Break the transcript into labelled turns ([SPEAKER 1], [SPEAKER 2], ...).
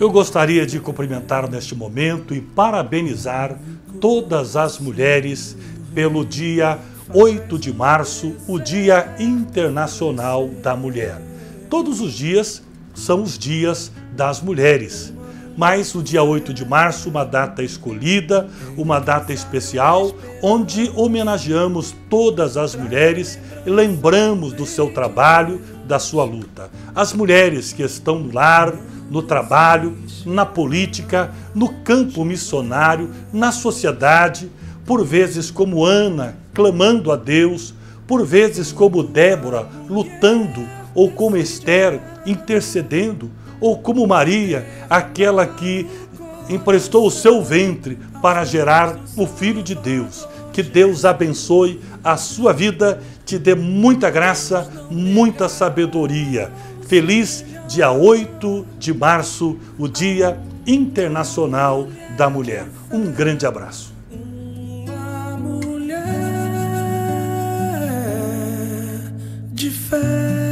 [SPEAKER 1] Eu gostaria de cumprimentar neste momento e parabenizar todas as mulheres pelo dia 8 de março, o Dia Internacional da Mulher. Todos os dias são os dias das mulheres, mas o dia 8 de março, uma data escolhida, uma data especial, onde homenageamos todas as mulheres e lembramos do seu trabalho, da sua luta. As mulheres que estão no lar, no trabalho, na política, no campo missionário, na sociedade, por vezes como Ana, clamando a Deus, por vezes como Débora, lutando, ou como Esther, intercedendo, ou como Maria, aquela que emprestou o seu ventre para gerar o Filho de Deus. Que Deus abençoe a sua vida, te dê muita graça, muita sabedoria. Feliz dia 8 de março, o Dia Internacional da Mulher. Um grande abraço. Uma mulher de fé.